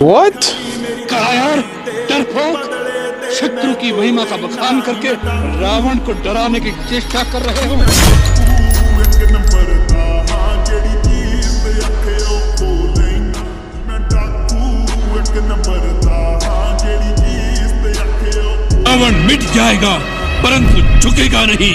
What? कहा यार? डरपोक। शत्रु की महिमा का बखान करके रावण को डराने की चेष्टा कर रहे हो। नंबर रावण मिट जाएगा परंतु झुकेगा नहीं।